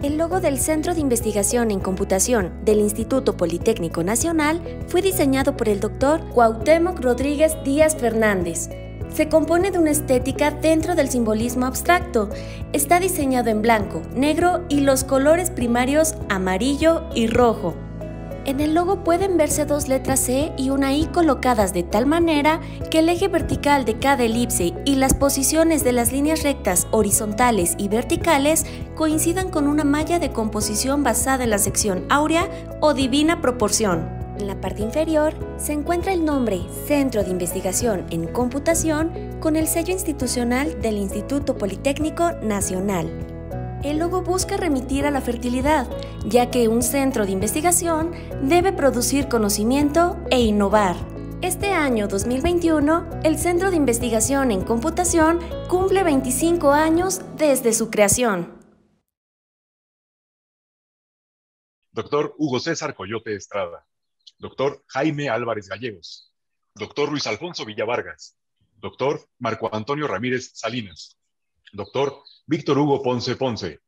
El logo del Centro de Investigación en Computación del Instituto Politécnico Nacional fue diseñado por el doctor Cuauhtémoc Rodríguez Díaz Fernández. Se compone de una estética dentro del simbolismo abstracto. Está diseñado en blanco, negro y los colores primarios amarillo y rojo. En el logo pueden verse dos letras C y una I colocadas de tal manera que el eje vertical de cada elipse y las posiciones de las líneas rectas horizontales y verticales coincidan con una malla de composición basada en la sección áurea o divina proporción. En la parte inferior se encuentra el nombre Centro de Investigación en Computación con el sello institucional del Instituto Politécnico Nacional. El logo busca remitir a la fertilidad, ya que un centro de investigación debe producir conocimiento e innovar. Este año 2021, el Centro de Investigación en Computación cumple 25 años desde su creación. Doctor Hugo César Coyote Estrada. Doctor Jaime Álvarez Gallegos. Doctor Luis Alfonso Villavargas. Doctor Marco Antonio Ramírez Salinas. Doctor Víctor Hugo Ponce Ponce,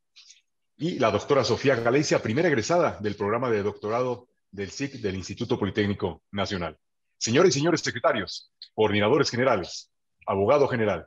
y la doctora Sofía Galicia, primera egresada del programa de doctorado del SIC del Instituto Politécnico Nacional. Señores y señores secretarios, coordinadores generales, abogado general,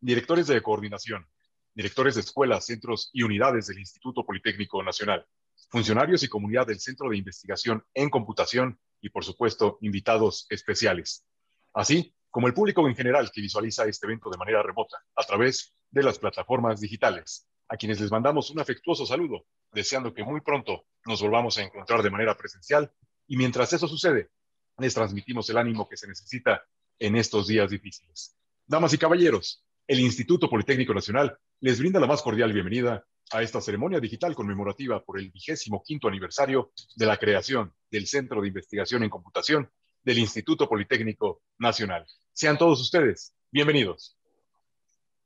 directores de coordinación, directores de escuelas, centros y unidades del Instituto Politécnico Nacional, funcionarios y comunidad del Centro de Investigación en Computación y, por supuesto, invitados especiales. Así como el público en general que visualiza este evento de manera remota a través de las plataformas digitales, a quienes les mandamos un afectuoso saludo, deseando que muy pronto nos volvamos a encontrar de manera presencial y mientras eso sucede, les transmitimos el ánimo que se necesita en estos días difíciles. Damas y caballeros, el Instituto Politécnico Nacional les brinda la más cordial bienvenida a esta ceremonia digital conmemorativa por el vigésimo quinto aniversario de la creación del Centro de Investigación en Computación del Instituto Politécnico Nacional. Sean todos ustedes bienvenidos.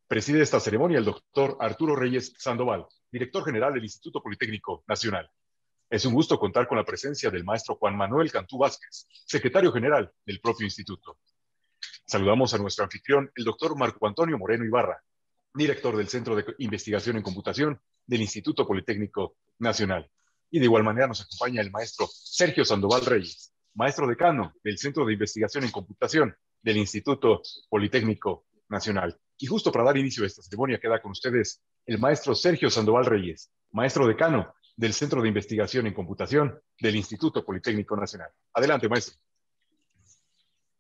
Preside esta ceremonia el doctor Arturo Reyes Sandoval, director general del Instituto Politécnico Nacional. Es un gusto contar con la presencia del maestro Juan Manuel Cantú Vázquez, secretario general del propio instituto. Saludamos a nuestro anfitrión, el doctor Marco Antonio Moreno Ibarra, director del Centro de Investigación en Computación del Instituto Politécnico Nacional. Y de igual manera nos acompaña el maestro Sergio Sandoval Reyes, maestro decano del Centro de Investigación en Computación del Instituto Politécnico Nacional. Y justo para dar inicio a esta ceremonia queda con ustedes el maestro Sergio Sandoval Reyes, maestro decano del Centro de Investigación en Computación del Instituto Politécnico Nacional. Adelante, maestro.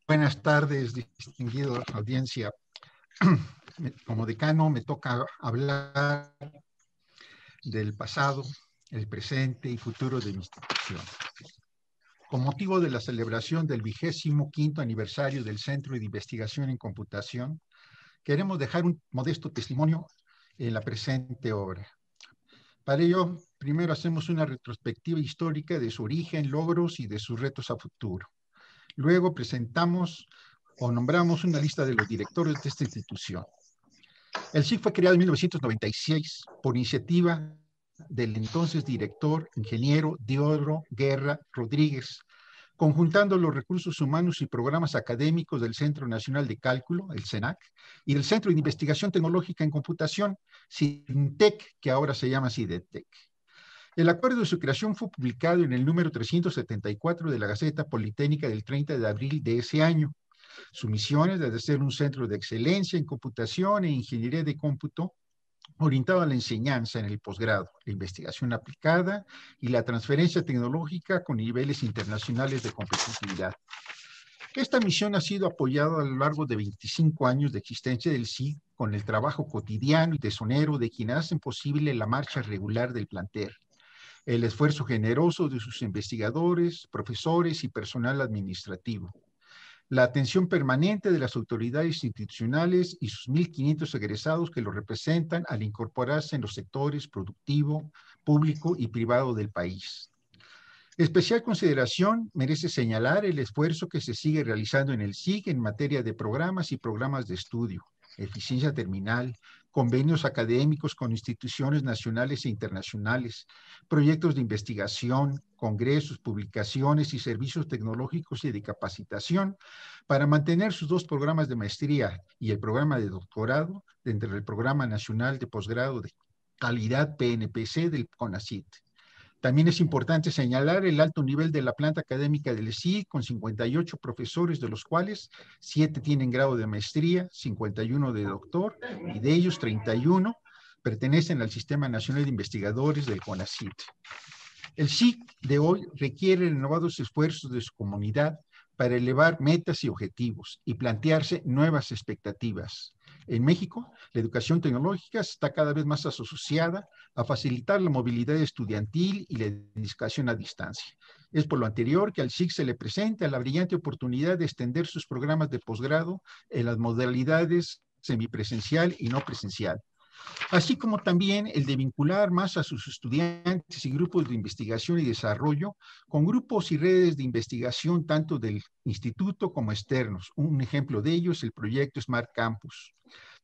Buenas tardes, distinguida audiencia. Como decano me toca hablar del pasado, el presente y futuro de mi institución. Con motivo de la celebración del vigésimo quinto aniversario del Centro de Investigación en Computación, queremos dejar un modesto testimonio en la presente obra. Para ello, primero hacemos una retrospectiva histórica de su origen, logros y de sus retos a futuro. Luego presentamos o nombramos una lista de los directores de esta institución. El SIC fue creado en 1996 por iniciativa del entonces director, ingeniero Diodoro Guerra Rodríguez, conjuntando los recursos humanos y programas académicos del Centro Nacional de Cálculo, el CENAC, y del Centro de Investigación Tecnológica en Computación, CINTEC, que ahora se llama CIDETEC. El acuerdo de su creación fue publicado en el número 374 de la Gaceta Politécnica del 30 de abril de ese año. Su misión es de ser un centro de excelencia en computación e ingeniería de cómputo orientado a la enseñanza en el posgrado, la investigación aplicada y la transferencia tecnológica con niveles internacionales de competitividad. Esta misión ha sido apoyada a lo largo de 25 años de existencia del SIG con el trabajo cotidiano y tesonero de quienes hacen posible la marcha regular del plantel, el esfuerzo generoso de sus investigadores, profesores y personal administrativo la atención permanente de las autoridades institucionales y sus 1.500 egresados que lo representan al incorporarse en los sectores productivo, público y privado del país. Especial consideración merece señalar el esfuerzo que se sigue realizando en el SIG en materia de programas y programas de estudio, eficiencia terminal, convenios académicos con instituciones nacionales e internacionales, proyectos de investigación, congresos, publicaciones y servicios tecnológicos y de capacitación para mantener sus dos programas de maestría y el programa de doctorado dentro del Programa Nacional de Posgrado calidad PNPC del CONACIT. También es importante señalar el alto nivel de la planta académica del SIC, con 58 profesores, de los cuales 7 tienen grado de maestría, 51 de doctor, y de ellos 31 pertenecen al Sistema Nacional de Investigadores del CONACIT. El SIC de hoy requiere renovados esfuerzos de su comunidad para elevar metas y objetivos y plantearse nuevas expectativas. En México, la educación tecnológica está cada vez más asociada a facilitar la movilidad estudiantil y la educación a distancia. Es por lo anterior que al SIC se le presenta la brillante oportunidad de extender sus programas de posgrado en las modalidades semipresencial y no presencial, así como también el de vincular más a sus estudiantes y grupos de investigación y desarrollo con grupos y redes de investigación tanto del instituto como externos. Un ejemplo de ello es el proyecto Smart Campus.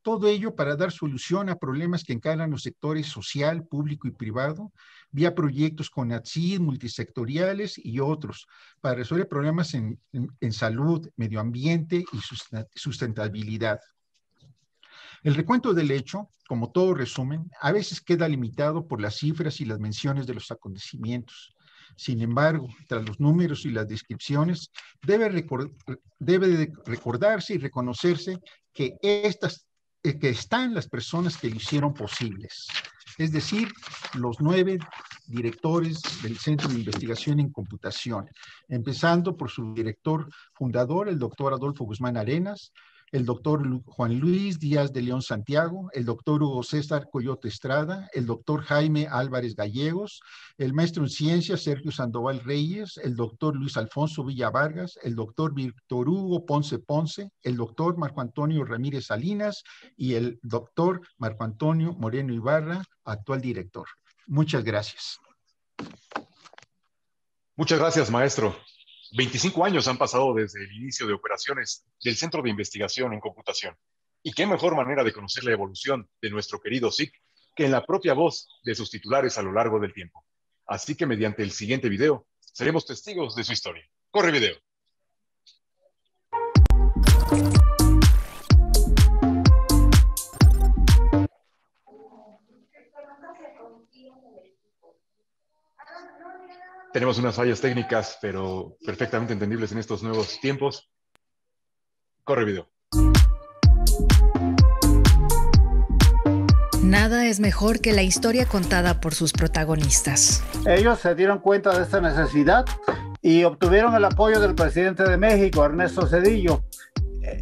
Todo ello para dar solución a problemas que encaran los sectores social, público y privado, vía proyectos con ATSID, multisectoriales y otros, para resolver problemas en, en salud, medio ambiente y sustentabilidad. El recuento del hecho, como todo resumen, a veces queda limitado por las cifras y las menciones de los acontecimientos. Sin embargo, tras los números y las descripciones, debe, recordarse y reconocerse que estas eh, que están las personas que lo hicieron posibles, es decir, los nueve directores del Centro de Investigación en Computación, empezando por su director fundador, el doctor Adolfo Guzmán Arenas, el doctor Juan Luis Díaz de León Santiago, el doctor Hugo César Coyote Estrada, el doctor Jaime Álvarez Gallegos, el maestro en ciencias Sergio Sandoval Reyes, el doctor Luis Alfonso Villa Vargas, el doctor Víctor Hugo Ponce Ponce, el doctor Marco Antonio Ramírez Salinas y el doctor Marco Antonio Moreno Ibarra, actual director. Muchas gracias. Muchas gracias, maestro. 25 años han pasado desde el inicio de operaciones del Centro de Investigación en Computación. Y qué mejor manera de conocer la evolución de nuestro querido SIC que en la propia voz de sus titulares a lo largo del tiempo. Así que mediante el siguiente video seremos testigos de su historia. Corre video. Tenemos unas fallas técnicas, pero perfectamente entendibles en estos nuevos tiempos. Corre video. Nada es mejor que la historia contada por sus protagonistas. Ellos se dieron cuenta de esta necesidad y obtuvieron el apoyo del presidente de México, Ernesto Cedillo.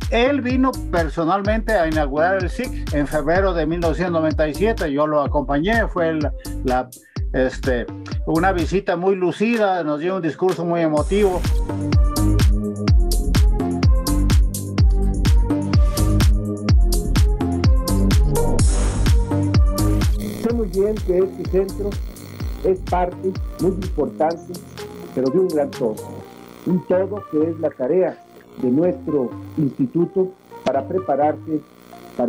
Él vino personalmente a inaugurar el SIC en febrero de 1997. Yo lo acompañé, fue la este, una visita muy lucida, nos dio un discurso muy emotivo. Sé muy bien que este centro es parte muy importante, pero de un gran todo. Un todo que es la tarea de nuestro instituto para prepararse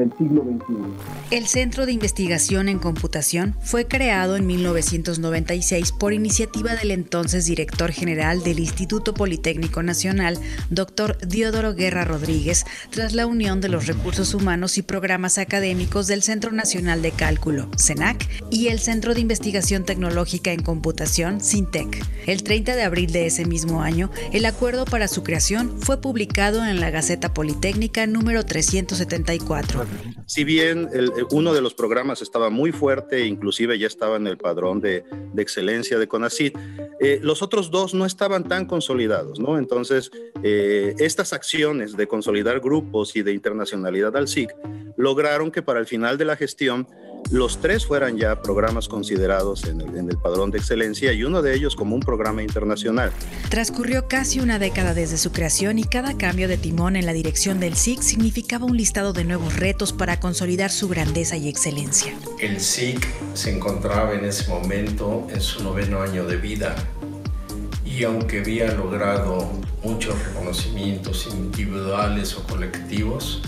el siglo XXI. El Centro de Investigación en Computación fue creado en 1996 por iniciativa del entonces director general del Instituto Politécnico Nacional, doctor Diodoro Guerra Rodríguez, tras la unión de los recursos humanos y programas académicos del Centro Nacional de Cálculo, CENAC, y el Centro de Investigación Tecnológica en Computación, SINTEC. El 30 de abril de ese mismo año, el acuerdo para su creación fue publicado en la Gaceta Politécnica número 374. Si bien uno de los programas estaba muy fuerte, inclusive ya estaba en el padrón de, excelencia de CONACYT, eh, los otros dos no estaban tan consolidados, ¿no? Entonces, eh, estas acciones de consolidar grupos y de internacionalidad al SIC lograron que para el final de la gestión los tres fueran ya programas considerados en el, en el, padrón de excelencia y uno de ellos como un programa internacional. Transcurrió casi una década desde su creación y cada cambio de timón en la dirección del SIC significaba un listado de nuevos retos para consolidar su grandeza y excelencia. El SIC se encontraba en ese momento en su noveno año de vida y aunque había logrado muchos reconocimientos individuales o colectivos,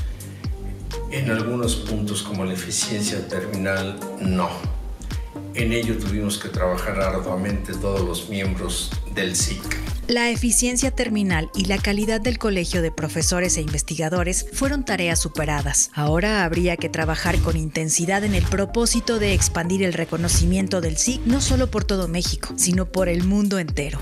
en algunos puntos como la eficiencia terminal, no. En ello tuvimos que trabajar arduamente todos los miembros del SIC. La eficiencia terminal y la calidad del colegio de profesores e investigadores fueron tareas superadas. Ahora habría que trabajar con intensidad en el propósito de expandir el reconocimiento del SIC no solo por todo México, sino por el mundo entero.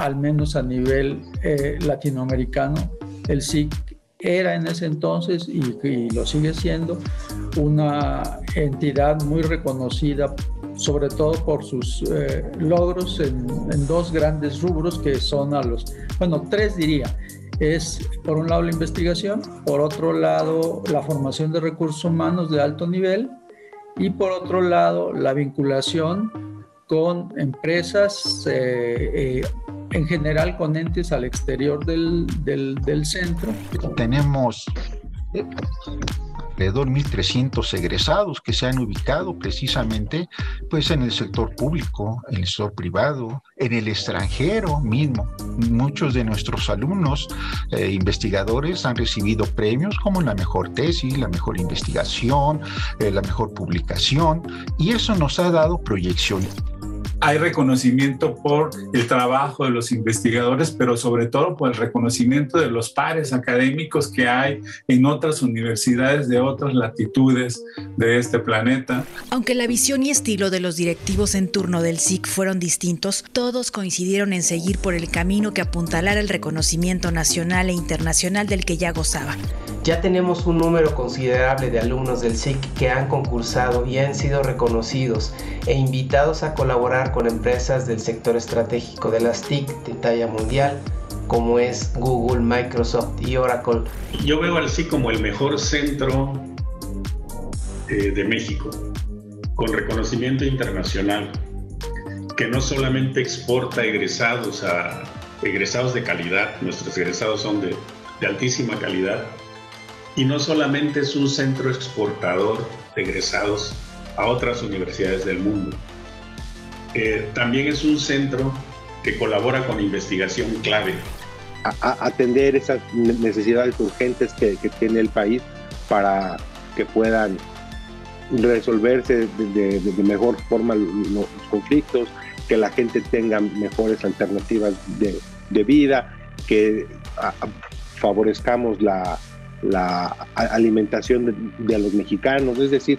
Al menos a nivel eh, latinoamericano, el SIC era en ese entonces y, lo sigue siendo una entidad muy reconocida sobre todo por sus eh, logros en, dos grandes rubros que son a los, bueno, tres diría. Es por un lado la investigación, por otro lado la formación de recursos humanos de alto nivel y por otro lado la vinculación con empresas, eh, eh, en general con entes al exterior del, del, del centro. Tenemos alrededor de 1.300 egresados que se han ubicado precisamente pues, en el sector público, en el sector privado, en el extranjero mismo. Muchos de nuestros alumnos eh, investigadores han recibido premios como la mejor tesis, la mejor investigación, eh, la mejor publicación, y eso nos ha dado proyección hay reconocimiento por el trabajo de los investigadores, pero sobre todo por el reconocimiento de los pares académicos que hay en otras universidades de otras latitudes de este planeta. Aunque la visión y estilo de los directivos en turno del SIC fueron distintos, todos coincidieron en seguir por el camino que apuntalara el reconocimiento nacional e internacional del que ya gozaba. Ya tenemos un número considerable de alumnos del SIC que han concursado y han sido reconocidos e invitados a colaborar con empresas del sector estratégico de las TIC de talla mundial, como es Google, Microsoft y Oracle. Yo veo al SIC como el mejor centro eh, de México, con reconocimiento internacional, que no solamente exporta egresados a egresados de calidad, nuestros egresados son de altísima calidad, y no solamente es un centro exportador de egresados a otras universidades del mundo, también es un centro que colabora con investigación clave. A, atender esas necesidades urgentes que, tiene el país para que puedan resolverse de, mejor forma los conflictos, que la gente tenga mejores alternativas de, vida, que favorezcamos la, alimentación de, los mexicanos, es decir,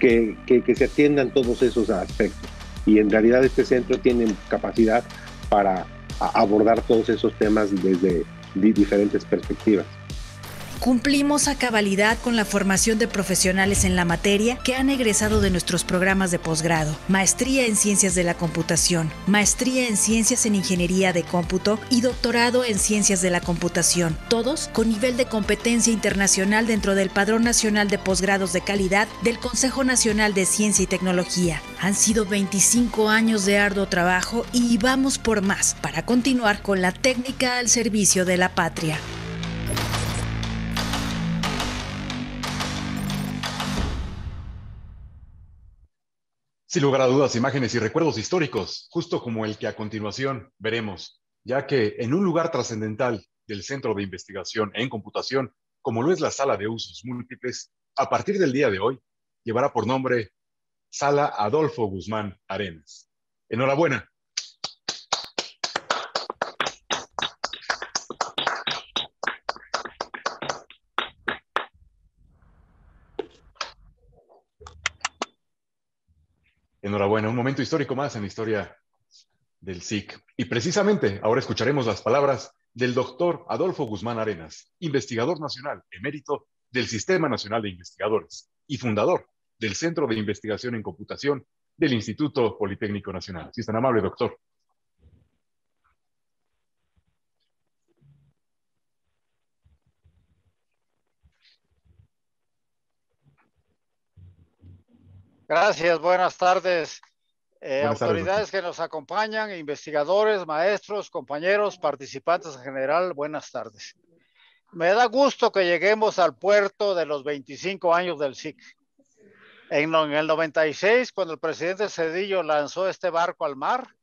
que, que se atiendan todos esos aspectos y en realidad este centro tiene capacidad para abordar todos esos temas desde diferentes perspectivas. Cumplimos a cabalidad con la formación de profesionales en la materia que han egresado de nuestros programas de posgrado, maestría en ciencias de la computación, maestría en ciencias en ingeniería de cómputo y doctorado en ciencias de la computación, todos con nivel de competencia internacional dentro del Padrón Nacional de Posgrados de Calidad del Consejo Nacional de Ciencia y Tecnología. Han sido 25 años de arduo trabajo y vamos por más para continuar con la técnica al servicio de la patria. Sin lugar a dudas, imágenes y recuerdos históricos, justo como el que a continuación veremos, ya que en un lugar trascendental del Centro de Investigación en Computación, como lo es la Sala de Usos Múltiples, a partir del día de hoy llevará por nombre Sala Adolfo Guzmán Arenas. Enhorabuena. Enhorabuena, un momento histórico más en la historia del SIC. Y precisamente ahora escucharemos las palabras del doctor Adolfo Guzmán Arenas, investigador nacional emérito del Sistema Nacional de Investigadores y fundador del Centro de Investigación en Computación del Instituto Politécnico Nacional. Si es tan amable, doctor. Gracias, buenas tardes. Eh, autoridades que nos acompañan, investigadores, maestros, compañeros, participantes en general, buenas tardes. Me da gusto que lleguemos al puerto de los 25 años del SIC. En, en el 96, cuando el presidente Cedillo lanzó este barco al mar,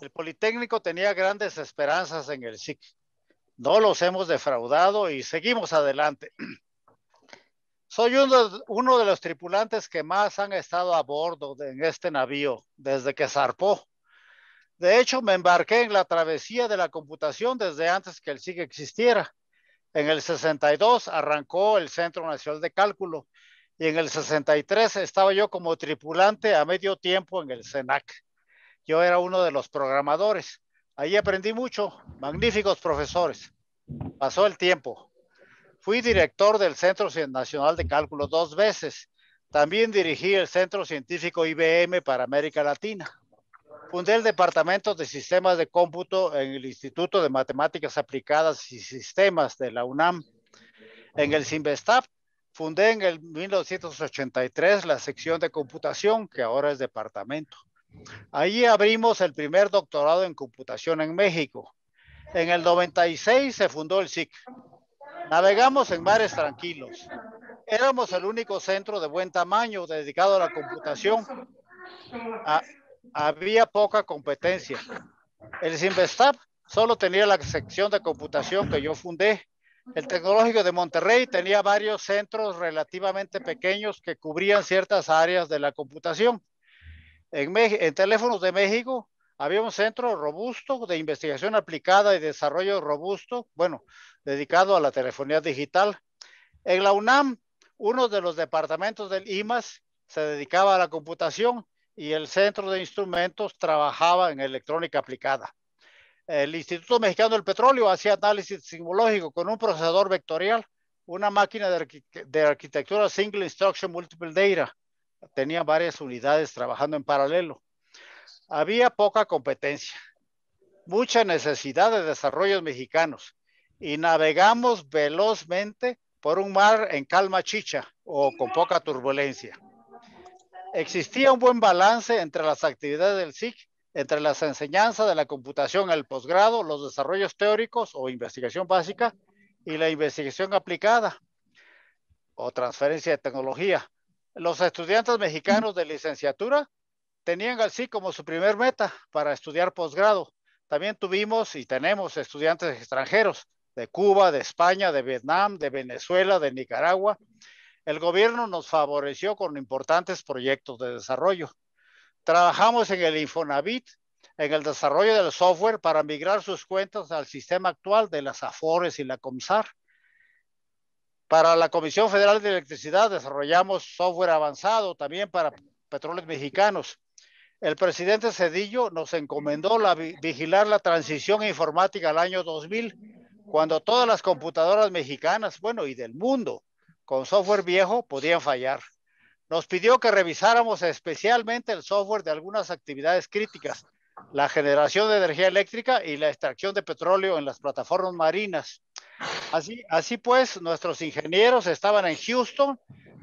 el Politécnico tenía grandes esperanzas en el SIC. No los hemos defraudado y seguimos adelante. Soy uno, de los tripulantes que más han estado a bordo de, en este navío desde que zarpó. De hecho, me embarqué en la travesía de la computación desde antes que el SIG existiera. En el 62 arrancó el Centro Nacional de Cálculo y en el 63 estaba yo como tripulante a medio tiempo en el CENAC. Yo era uno de los programadores. Ahí aprendí mucho, magníficos profesores. Pasó el tiempo. Fui director del Centro Nacional de Cálculo dos veces. También dirigí el Centro Científico IBM para América Latina. Fundé el Departamento de Sistemas de Cómputo en el Instituto de Matemáticas Aplicadas y Sistemas de la UNAM. En el CIMBESTAP fundé en el 1983 la sección de computación, que ahora es departamento. Allí abrimos el primer doctorado en computación en México. En el 96 se fundó el SIC. Navegamos en mares tranquilos. Éramos el único centro de buen tamaño dedicado a la computación. había poca competencia. El Simvestab solo tenía la sección de computación que yo fundé. El Tecnológico de Monterrey tenía varios centros relativamente pequeños que cubrían ciertas áreas de la computación. En teléfonos de México había un centro robusto de investigación aplicada y desarrollo robusto, bueno, dedicado a la telefonía digital. En la UNAM, uno de los departamentos del IMAS se dedicaba a la computación y el centro de instrumentos trabajaba en electrónica aplicada. El Instituto Mexicano del Petróleo hacía análisis simulógico con un procesador vectorial, una máquina de arquitectura Single Instruction Multiple Data. Tenía varias unidades trabajando en paralelo. Había poca competencia, mucha necesidad de desarrollos mexicanos y navegamos velozmente por un mar en calma chicha o con poca turbulencia. Existía un buen balance entre las actividades del SIC, entre las enseñanzas de la computación el posgrado, los desarrollos teóricos o investigación básica y la investigación aplicada o transferencia de tecnología. Los estudiantes mexicanos de licenciatura tenían SIC como su primer meta para estudiar posgrado. También tuvimos y tenemos estudiantes extranjeros de Cuba, de España, de Vietnam, de Venezuela, de Nicaragua. El gobierno nos favoreció con importantes proyectos de desarrollo. Trabajamos en el Infonavit, en el desarrollo del software para migrar sus cuentas al sistema actual de las AFORES y la COMSAR. Para la Comisión Federal de Electricidad desarrollamos software avanzado también para petróleos mexicanos. El presidente Cedillo nos encomendó la, vigilar la transición informática al año 2000 cuando todas las computadoras mexicanas, bueno, y del mundo, con software viejo, podían fallar. Nos pidió que revisáramos especialmente el software de algunas actividades críticas, la generación de energía eléctrica y la extracción de petróleo en las plataformas marinas. Así, así pues, nuestros ingenieros estaban en Houston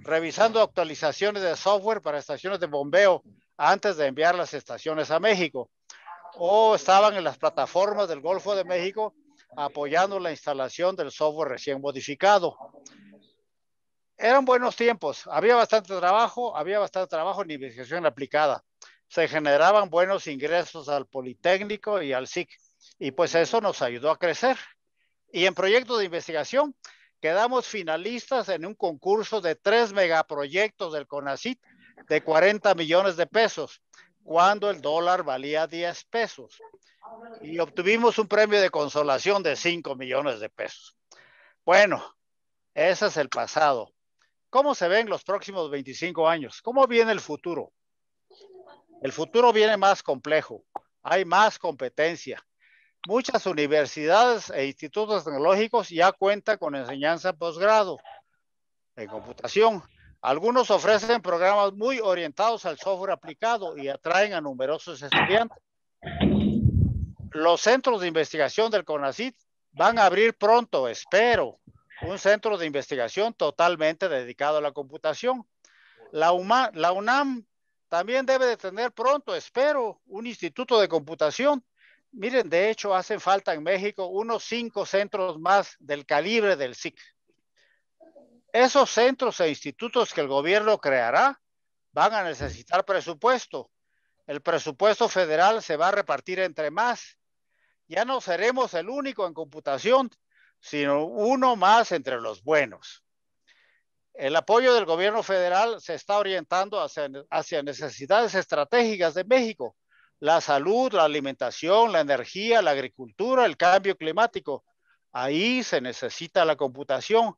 revisando actualizaciones de software para estaciones de bombeo antes de enviar las estaciones a México. O estaban en las plataformas del Golfo de México apoyando la instalación del software recién modificado. Eran buenos tiempos, había bastante trabajo, había bastante trabajo en investigación aplicada. Se generaban buenos ingresos al Politécnico y al SIC, y pues eso nos ayudó a crecer. Y en proyectos de investigación, quedamos finalistas en un concurso de tres megaproyectos del CONACIT de 40 millones de pesos, cuando el dólar valía 10 pesos y obtuvimos un premio de consolación de 5 millones de pesos. Bueno, ese es el pasado. ¿Cómo se ven los próximos 25 años? ¿Cómo viene el futuro? El futuro viene más complejo, hay más competencia. Muchas universidades e institutos tecnológicos ya cuentan con enseñanza posgrado en computación. Algunos ofrecen programas muy orientados al software aplicado y atraen a numerosos estudiantes los centros de investigación del CONACIT van a abrir pronto, espero, un centro de investigación totalmente dedicado a la computación. La, la UNAM también debe de tener pronto, espero, un instituto de computación. Miren, de hecho, hacen falta en México unos cinco centros más del calibre del SIC. Esos centros e institutos que el gobierno creará van a necesitar presupuesto. El presupuesto federal se va a repartir entre más ya no seremos el único en computación, sino uno más entre los buenos. El apoyo del gobierno federal se está orientando hacia, necesidades estratégicas de México, la salud, la alimentación, la energía, la agricultura, el cambio climático. Ahí se necesita la computación.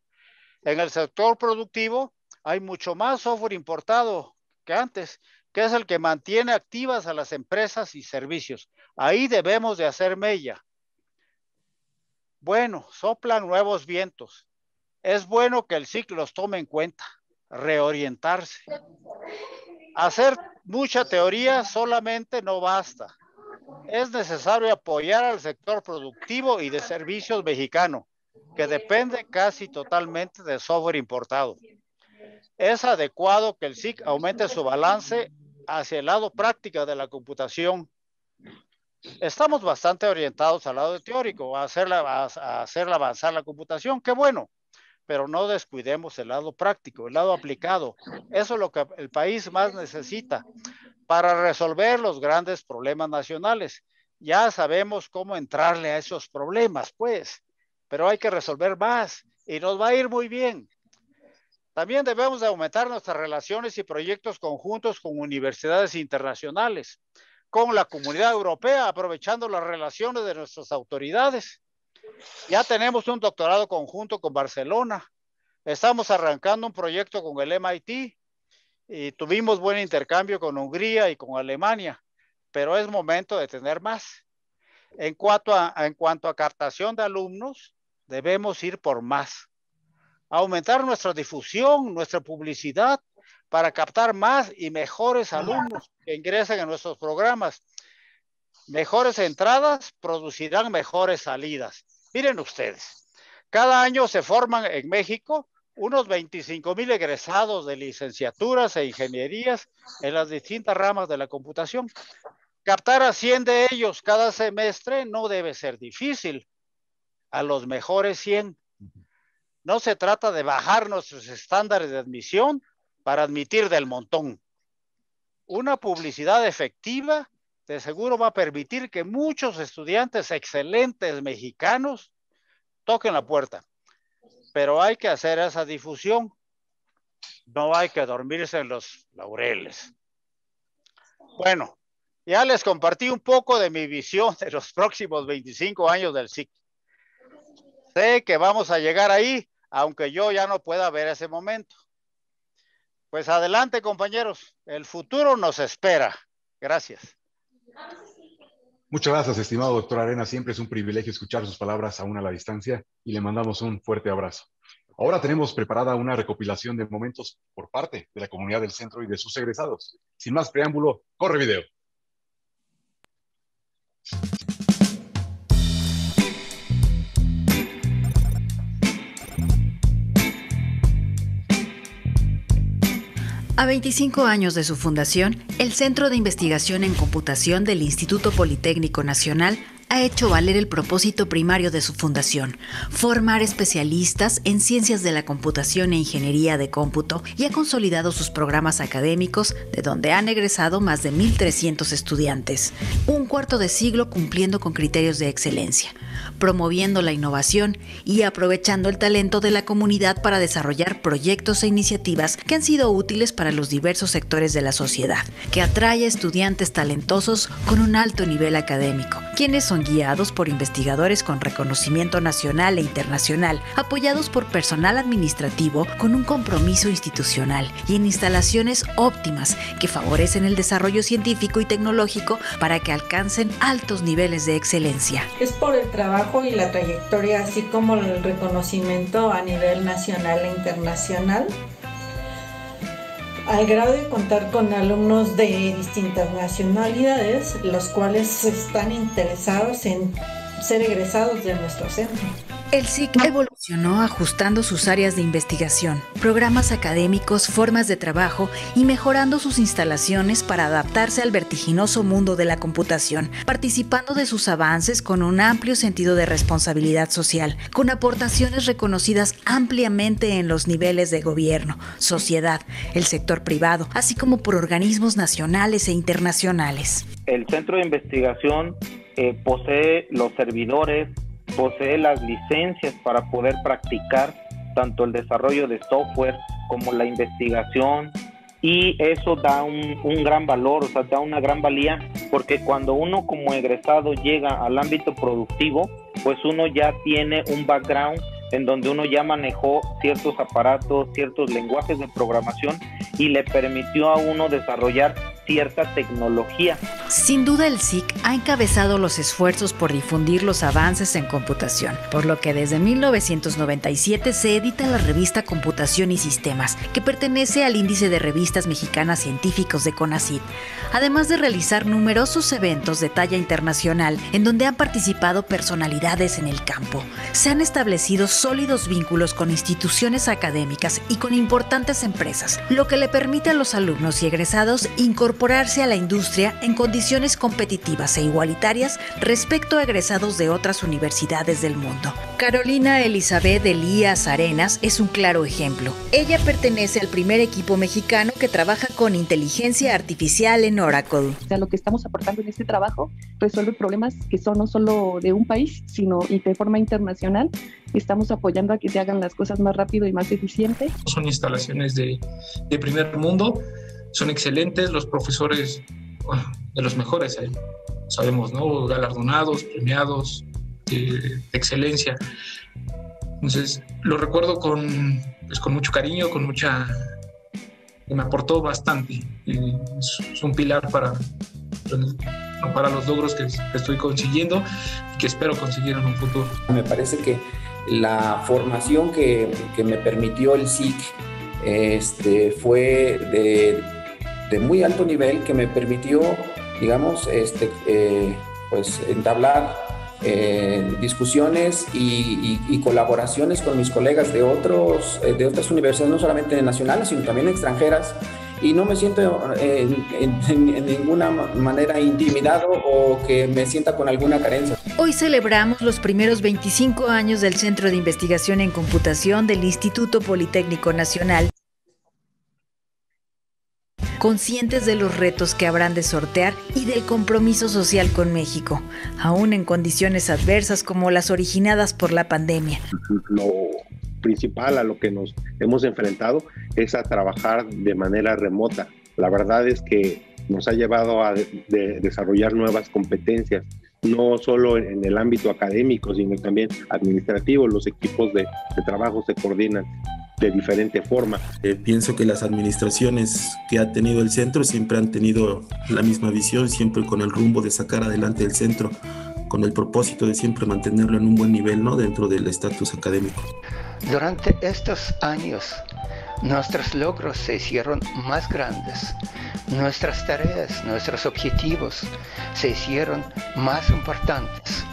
En el sector productivo hay mucho más software importado que antes, que es el que mantiene activas a las empresas y servicios. Ahí debemos de hacer mella. Bueno, soplan nuevos vientos. Es bueno que el ciclo los tome en cuenta, reorientarse. Hacer mucha teoría solamente no basta. Es necesario apoyar al sector productivo y de servicios mexicano, que depende casi totalmente de software importado. Es adecuado que el SIC aumente su balance hacia el lado práctico de la computación. Estamos bastante orientados al lado teórico, a hacerla, a hacerla avanzar la computación, qué bueno, pero no descuidemos el lado práctico, el lado aplicado. Eso es lo que el país más necesita para resolver los grandes problemas nacionales. Ya sabemos cómo entrarle a esos problemas, pues, pero hay que resolver más y nos va a ir muy bien. También debemos de aumentar nuestras relaciones y proyectos conjuntos con universidades internacionales, con la comunidad europea, aprovechando las relaciones de nuestras autoridades. Ya tenemos un doctorado conjunto con Barcelona. Estamos arrancando un proyecto con el MIT y tuvimos buen intercambio con Hungría y con Alemania, pero es momento de tener más. En cuanto a, en cuanto a captación de alumnos, debemos ir por más aumentar nuestra difusión, nuestra publicidad, para captar más y mejores alumnos que ingresen en nuestros programas. Mejores entradas producirán mejores salidas. Miren ustedes, cada año se forman en México unos 25 mil egresados de licenciaturas e ingenierías en las distintas ramas de la computación. Captar a 100 de ellos cada semestre no debe ser difícil. A los mejores 100 no se trata de bajar nuestros estándares de admisión para admitir del montón. Una publicidad efectiva de seguro va a permitir que muchos estudiantes excelentes mexicanos toquen la puerta. Pero hay que hacer esa difusión. No hay que dormirse en los laureles. Bueno, ya les compartí un poco de mi visión de los próximos 25 años del SIC. Sé que vamos a llegar ahí, aunque yo ya no pueda ver ese momento. Pues adelante, compañeros. El futuro nos espera. Gracias. Muchas gracias, estimado doctor Arena. Siempre es un privilegio escuchar sus palabras aún a la distancia y le mandamos un fuerte abrazo. Ahora tenemos preparada una recopilación de momentos por parte de la comunidad del centro y de sus egresados. Sin más preámbulo, corre video. A 25 años de su fundación, el Centro de Investigación en Computación del Instituto Politécnico Nacional ha hecho valer el propósito primario de su fundación, formar especialistas en ciencias de la computación e ingeniería de cómputo y ha consolidado sus programas académicos de donde han egresado más de 1.300 estudiantes, un cuarto de siglo cumpliendo con criterios de excelencia, promoviendo la innovación y aprovechando el talento de la comunidad para desarrollar proyectos e iniciativas que han sido útiles para los diversos sectores de la sociedad, que atrae a estudiantes talentosos con un alto nivel académico, quienes son guiados por investigadores con reconocimiento nacional e internacional, apoyados por personal administrativo con un compromiso institucional y en instalaciones óptimas que favorecen el desarrollo científico y tecnológico para que alcancen altos niveles de excelencia. Es por el trabajo y la trayectoria, así como el reconocimiento a nivel nacional e internacional al grado de contar con alumnos de distintas nacionalidades, los cuales están interesados en ser egresados de nuestro centro. El SIC evolucionó ajustando sus áreas de investigación, programas académicos, formas de trabajo y mejorando sus instalaciones para adaptarse al vertiginoso mundo de la computación, participando de sus avances con un amplio sentido de responsabilidad social, con aportaciones reconocidas ampliamente en los niveles de gobierno, sociedad, el sector privado, así como por organismos nacionales e internacionales. El centro de investigación eh, posee los servidores, posee las licencias para poder practicar tanto el desarrollo de software como la investigación, y eso da un, gran valor, o sea, da una gran valía, porque cuando uno como egresado llega al ámbito productivo, pues uno ya tiene un background en donde uno ya manejó ciertos aparatos, ciertos lenguajes de programación y le permitió a uno desarrollar cierta tecnología. Sin duda el SIC ha encabezado los esfuerzos por difundir los avances en computación, por lo que desde 1997 se edita la revista Computación y Sistemas, que pertenece al índice de revistas mexicanas científicos de CONACYT, además de realizar numerosos eventos de talla internacional en donde han participado personalidades en el campo. Se han establecido sólidos vínculos con instituciones académicas y con importantes empresas, lo que le permite a los alumnos y egresados incorporarse a la industria en condiciones competitivas e igualitarias respecto a egresados de otras universidades del mundo. Carolina Elizabeth Elías Arenas es un claro ejemplo. Ella pertenece al primer equipo mexicano que trabaja con inteligencia artificial en Oracle. O sea, lo que estamos aportando en este trabajo resuelve problemas que son no solo de un país, sino y de forma internacional. Estamos apoyando a que se hagan las cosas más rápido y más eficiente. Son instalaciones de, de primer mundo, son excelentes, los profesores bueno, de los mejores, eh, sabemos, ¿no? Galardonados, premiados, de, excelencia. Entonces, lo recuerdo con, pues, con mucho cariño, con mucha... me aportó bastante. es, un pilar para, para los logros que, que estoy consiguiendo y que espero conseguir en un futuro. Me parece que la formación que, que me permitió el SIC este, fue de, de, muy alto nivel que me permitió, digamos, este, eh, pues entablar eh, discusiones y, y, y, colaboraciones con mis colegas de, otros, eh, de otras universidades, no solamente nacionales, sino también extranjeras, y no me siento en, en, en, ninguna manera intimidado o que me sienta con alguna carencia. Hoy celebramos los primeros 25 años del Centro de Investigación en Computación del Instituto Politécnico Nacional conscientes de los retos que habrán de sortear y del compromiso social con México, aún en condiciones adversas como las originadas por la pandemia. Lo principal a lo que nos hemos enfrentado es a trabajar de manera remota. La verdad es que nos ha llevado a de, de desarrollar nuevas competencias, no solo en el ámbito académico, sino también administrativo. Los equipos de, de trabajo se coordinan de diferente forma. Eh, pienso que las administraciones que ha tenido el centro siempre han tenido la misma visión, siempre con el rumbo de sacar adelante el centro, con el propósito de siempre mantenerlo en un buen nivel ¿no? dentro del estatus académico. Durante estos años, nuestros logros se hicieron más grandes, nuestras tareas, nuestros objetivos se hicieron más importantes,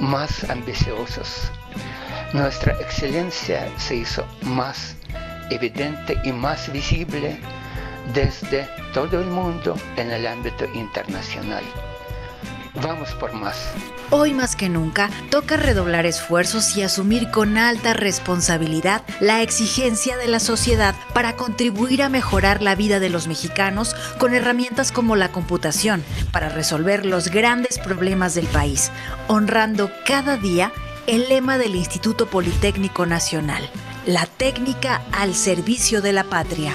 más ambiciosos nuestra excelencia se hizo más evidente y más visible desde todo el mundo en el ámbito internacional. Vamos por más. Hoy más que nunca, toca redoblar esfuerzos y asumir con alta responsabilidad la exigencia de la sociedad para contribuir a mejorar la vida de los mexicanos con herramientas como la computación para resolver los grandes problemas del país, honrando cada día el lema del Instituto Politécnico Nacional, la técnica al servicio de la patria.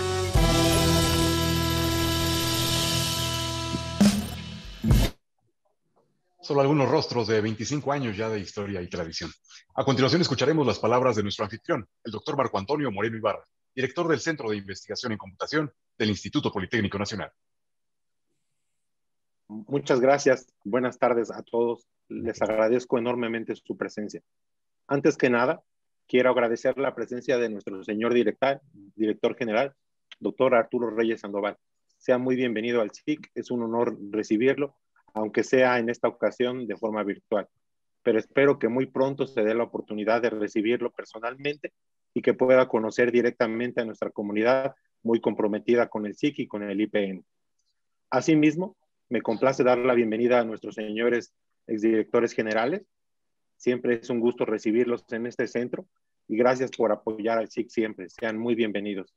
Solo algunos rostros de 25 años ya de historia y tradición. A continuación escucharemos las palabras de nuestro anfitrión, el doctor Marco Antonio Moreno Ibarra, director del Centro de Investigación en Computación del Instituto Politécnico Nacional. Muchas gracias. Buenas tardes a todos. Les agradezco enormemente su presencia. Antes que nada, quiero agradecer la presencia de nuestro señor director, director general, doctor Arturo Reyes Sandoval. Sea muy bienvenido al SIC. Es un honor recibirlo, aunque sea en esta ocasión de forma virtual. Pero espero que muy pronto se dé la oportunidad de recibirlo personalmente y que pueda conocer directamente a nuestra comunidad muy comprometida con el SIC y con el IPN. Asimismo, me complace dar la bienvenida a nuestros señores exdirectores generales. Siempre es un gusto recibirlos en este centro y gracias por apoyar al SIC siempre. Sean muy bienvenidos.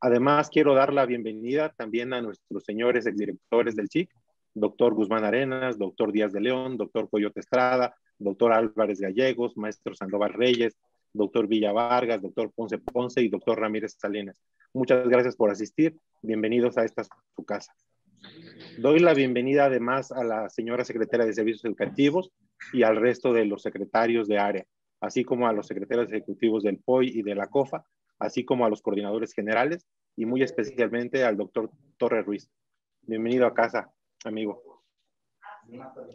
Además, quiero dar la bienvenida también a nuestros señores exdirectores del SIC, doctor Guzmán Arenas, doctor Díaz de León, doctor Coyote Estrada, doctor Álvarez Gallegos, maestro Sandoval Reyes, doctor Villa Vargas, doctor Ponce Ponce y doctor Ramírez Salinas. Muchas gracias por asistir. Bienvenidos a esta su casa. Doy la bienvenida además a la señora secretaria de Servicios Educativos y al resto de los secretarios de área, así como a los secretarios ejecutivos del POI y de la COFA, así como a los coordinadores generales y muy especialmente al doctor Torre Ruiz. Bienvenido a casa, amigo.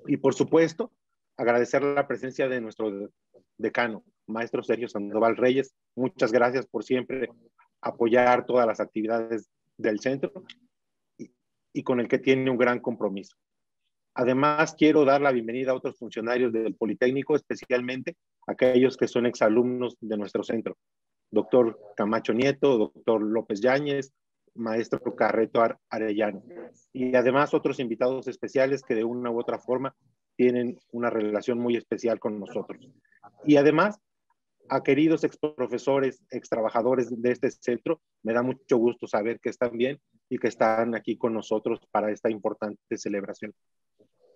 Y por supuesto, agradecer la presencia de nuestro decano, maestro Sergio Sandoval Reyes. Muchas gracias por siempre apoyar todas las actividades del centro y, con el que tiene un gran compromiso. Además, quiero dar la bienvenida a otros funcionarios del Politécnico, especialmente aquellos que son exalumnos de nuestro centro. Doctor Camacho Nieto, doctor López Yáñez, maestro Carreto Arellano. Y además otros invitados especiales que de una u otra forma tienen una relación muy especial con nosotros. Y además, a queridos ex profesores, ex trabajadores de este centro, me da mucho gusto saber que están bien y que están aquí con nosotros para esta importante celebración.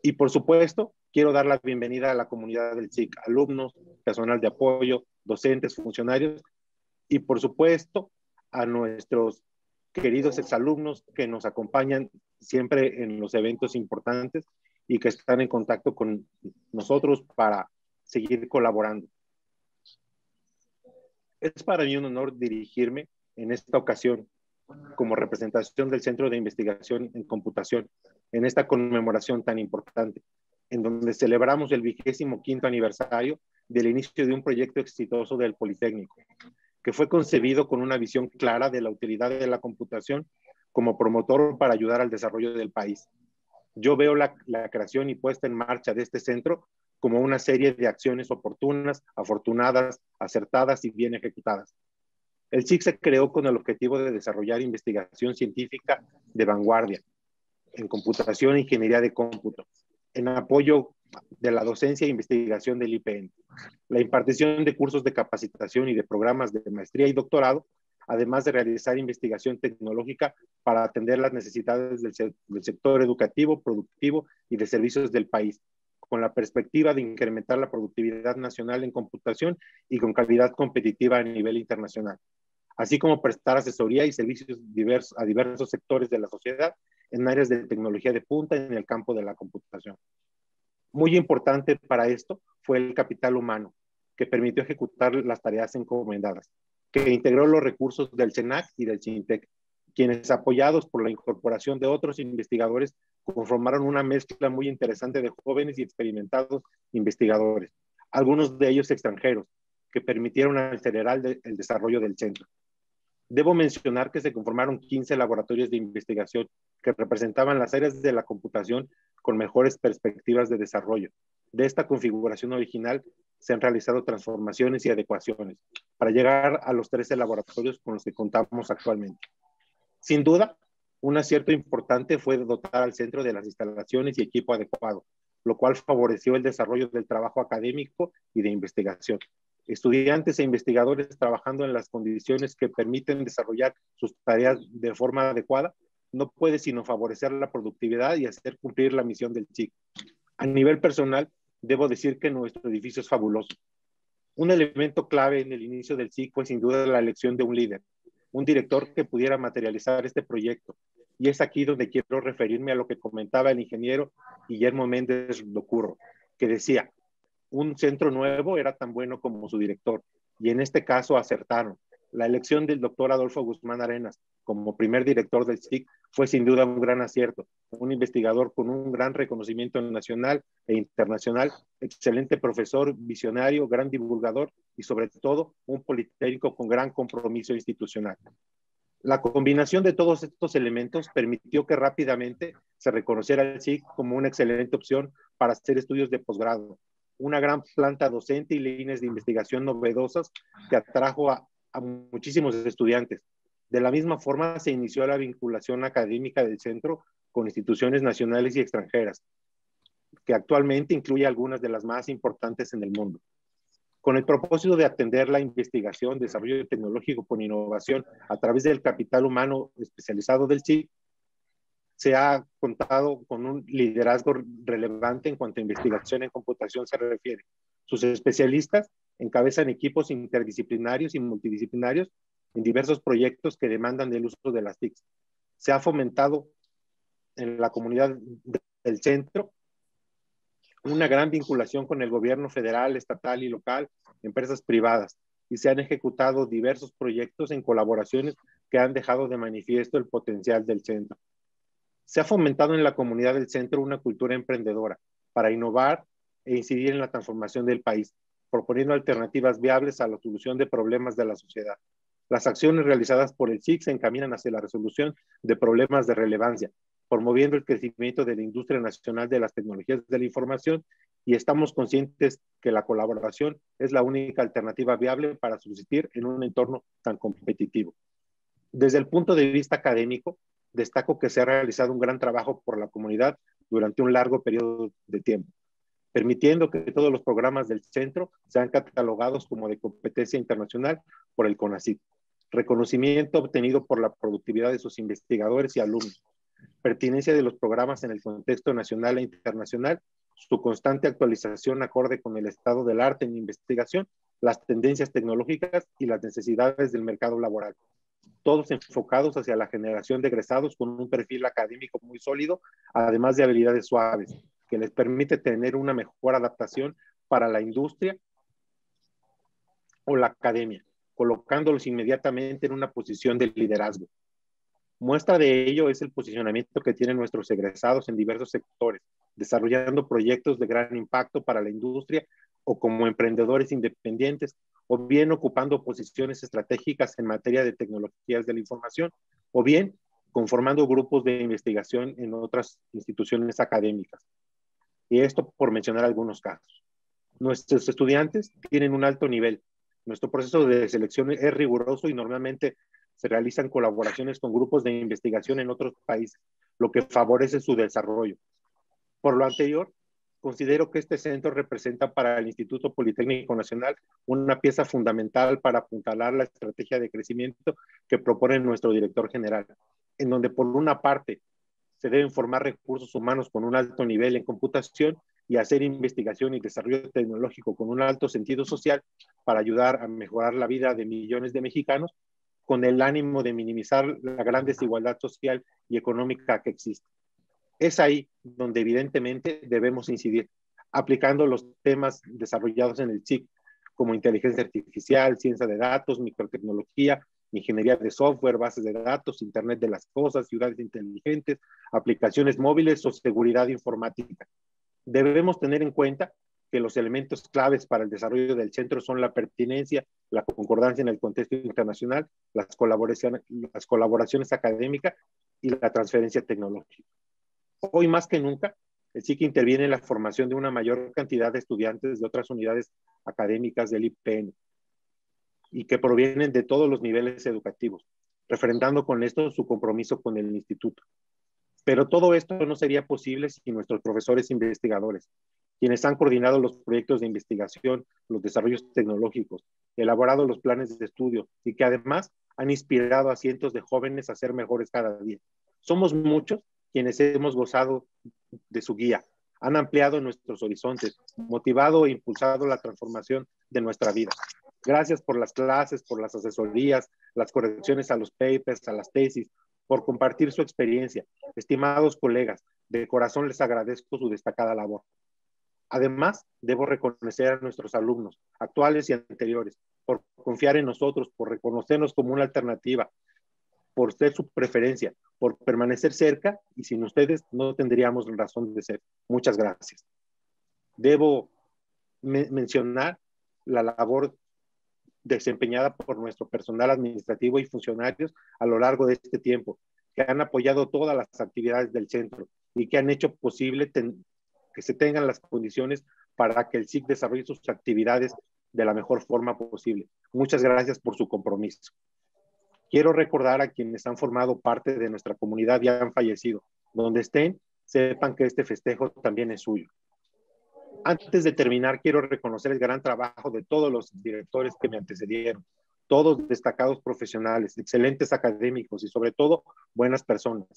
Y por supuesto, quiero dar la bienvenida a la comunidad del SIC, alumnos, personal de apoyo, docentes, funcionarios y por supuesto a nuestros queridos exalumnos que nos acompañan siempre en los eventos importantes y que están en contacto con nosotros para seguir colaborando. Es para mí un honor dirigirme en esta ocasión como representación del Centro de Investigación en Computación en esta conmemoración tan importante, en donde celebramos el vigésimo quinto aniversario del inicio de un proyecto exitoso del Politécnico, que fue concebido con una visión clara de la utilidad de la computación como promotor para ayudar al desarrollo del país. Yo veo la, creación y puesta en marcha de este centro como una serie de acciones oportunas, afortunadas, acertadas y bien ejecutadas. El SIC se creó con el objetivo de desarrollar investigación científica de vanguardia en computación e ingeniería de cómputo, en apoyo de la docencia e investigación del IPN, la impartición de cursos de capacitación y de programas de maestría y doctorado, además de realizar investigación tecnológica para atender las necesidades del, del sector educativo, productivo y de servicios del país, con la perspectiva de incrementar la productividad nacional en computación y con calidad competitiva a nivel internacional, así como prestar asesoría y servicios a diversos sectores de la sociedad en áreas de tecnología de punta en el campo de la computación. Muy importante para esto fue el capital humano, que permitió ejecutar las tareas encomendadas, que integró los recursos del CENAC y del CINTEC, quienes apoyados por la incorporación de otros investigadores conformaron una mezcla muy interesante de jóvenes y experimentados investigadores, algunos de ellos extranjeros, que permitieron acelerar el desarrollo del centro. Debo mencionar que se conformaron 15 laboratorios de investigación que representaban las áreas de la computación con mejores perspectivas de desarrollo. De esta configuración original se han realizado transformaciones y adecuaciones para llegar a los 13 laboratorios con los que contamos actualmente. Sin duda, un acierto importante fue dotar al centro de las instalaciones y equipo adecuado, lo cual favoreció el desarrollo del trabajo académico y de investigación. Estudiantes e investigadores trabajando en las condiciones que permiten desarrollar sus tareas de forma adecuada no puede sino favorecer la productividad y hacer cumplir la misión del CIC. A nivel personal, debo decir que nuestro edificio es fabuloso. Un elemento clave en el inicio del CIC fue sin duda la elección de un líder, un director que pudiera materializar este proyecto. Y es aquí donde quiero referirme a lo que comentaba el ingeniero Guillermo Méndez Locurro, que decía, un centro nuevo era tan bueno como su director. Y en este caso acertaron. La elección del doctor Adolfo Guzmán Arenas como primer director del SIC fue sin duda un gran acierto. Un investigador con un gran reconocimiento nacional e internacional, excelente profesor, visionario, gran divulgador y sobre todo un politécnico con gran compromiso institucional. La combinación de todos estos elementos permitió que rápidamente se reconociera el SIC como una excelente opción para hacer estudios de posgrado, una gran planta docente y líneas de investigación novedosas que atrajo a, a muchísimos estudiantes. De la misma forma, se inició la vinculación académica del centro con instituciones nacionales y extranjeras, que actualmente incluye algunas de las más importantes en el mundo. Con el propósito de atender la investigación, desarrollo tecnológico con innovación a través del capital humano especializado del CIC, se ha contado con un liderazgo relevante en cuanto a investigación en computación se refiere. Sus especialistas encabezan equipos interdisciplinarios y multidisciplinarios en diversos proyectos que demandan del uso de las TICs. Se ha fomentado en la comunidad del centro una gran vinculación con el gobierno federal, estatal y local, empresas privadas, y se han ejecutado diversos proyectos en colaboraciones que han dejado de manifiesto el potencial del centro. Se ha fomentado en la comunidad del centro una cultura emprendedora para innovar e incidir en la transformación del país, proponiendo alternativas viables a la solución de problemas de la sociedad. Las acciones realizadas por el SIC se encaminan hacia la resolución de problemas de relevancia, promoviendo el crecimiento de la industria nacional de las tecnologías de la información y estamos conscientes que la colaboración es la única alternativa viable para subsistir en un entorno tan competitivo. Desde el punto de vista académico, destaco que se ha realizado un gran trabajo por la comunidad durante un largo periodo de tiempo, permitiendo que todos los programas del centro sean catalogados como de competencia internacional por el CONACYT. Reconocimiento obtenido por la productividad de sus investigadores y alumnos, pertinencia de los programas en el contexto nacional e internacional, su constante actualización acorde con el estado del arte en investigación, las tendencias tecnológicas y las necesidades del mercado laboral. Todos enfocados hacia la generación de egresados con un perfil académico muy sólido, además de habilidades suaves, que les permite tener una mejor adaptación para la industria o la academia, colocándolos inmediatamente en una posición de liderazgo. Muestra de ello es el posicionamiento que tienen nuestros egresados en diversos sectores, desarrollando proyectos de gran impacto para la industria o como emprendedores independientes, o bien ocupando posiciones estratégicas en materia de tecnologías de la información, o bien conformando grupos de investigación en otras instituciones académicas. Y esto por mencionar algunos casos. Nuestros estudiantes tienen un alto nivel. Nuestro proceso de selección es riguroso y normalmente se realizan colaboraciones con grupos de investigación en otros países, lo que favorece su desarrollo. Por lo anterior, considero que este centro representa para el Instituto Politécnico Nacional una pieza fundamental para apuntalar la estrategia de crecimiento que propone nuestro director general, en donde por una parte se deben formar recursos humanos con un alto nivel en computación y hacer investigación y desarrollo tecnológico con un alto sentido social para ayudar a mejorar la vida de millones de mexicanos con el ánimo de minimizar la gran desigualdad social y económica que existe. Es ahí donde evidentemente debemos incidir, aplicando los temas desarrollados en el CIC, como inteligencia artificial, ciencia de datos, microtecnología, ingeniería de software, bases de datos, Internet de las cosas, ciudades inteligentes, aplicaciones móviles o seguridad informática. Debemos tener en cuenta que los elementos claves para el desarrollo del centro son la pertinencia, la concordancia en el contexto internacional, las colaboraciones, académicas y la transferencia tecnológica. Hoy más que nunca, el SIC interviene en la formación de una mayor cantidad de estudiantes de otras unidades académicas del IPN y que provienen de todos los niveles educativos, refrendando con esto su compromiso con el instituto. Pero todo esto no sería posible sin nuestros profesores investigadores, quienes han coordinado los proyectos de investigación, los desarrollos tecnológicos, elaborado los planes de estudio y que además han inspirado a cientos de jóvenes a ser mejores cada día. Somos muchos quienes hemos gozado de su guía, han ampliado nuestros horizontes, motivado e impulsado la transformación de nuestra vida. Gracias por las clases, por las asesorías, las correcciones a los papers, a las tesis, por compartir su experiencia. Estimados colegas, de corazón les agradezco su destacada labor. Además, debo reconocer a nuestros alumnos, actuales y anteriores, por confiar en nosotros, por reconocernos como una alternativa, por ser su preferencia, por permanecer cerca y sin ustedes no tendríamos razón de ser. Muchas gracias. Debo mencionar la labor desempeñada por nuestro personal administrativo y funcionarios a lo largo de este tiempo, que han apoyado todas las actividades del centro y que han hecho posible que se tengan las condiciones para que el SIC desarrolle sus actividades de la mejor forma posible. Muchas gracias por su compromiso. Quiero recordar a quienes han formado parte de nuestra comunidad y han fallecido. Donde estén, sepan que este festejo también es suyo. Antes de terminar, quiero reconocer el gran trabajo de todos los directores que me antecedieron, todos destacados profesionales, excelentes académicos y sobre todo buenas personas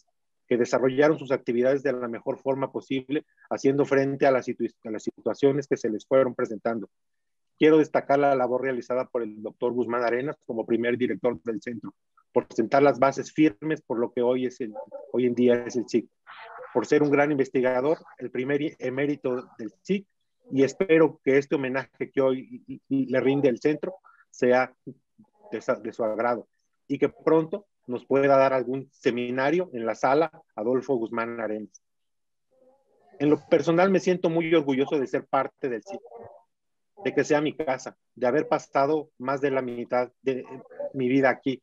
que desarrollaron sus actividades de la mejor forma posible, haciendo frente a las, situaciones que se les fueron presentando. quiero destacar la labor realizada por el doctor Guzmán Arenas como primer director del centro, por sentar las bases firmes por lo que hoy, es el, hoy en día es el SIC, por ser un gran investigador, el primer emérito del SIC, y espero que este homenaje que hoy le rinde el centro sea de, su agrado y que pronto nos pueda dar algún seminario en la sala Adolfo Guzmán Arenas. En lo personal me siento muy orgulloso de ser parte del SIC, de que sea mi casa, de haber pasado más de la mitad de mi vida aquí,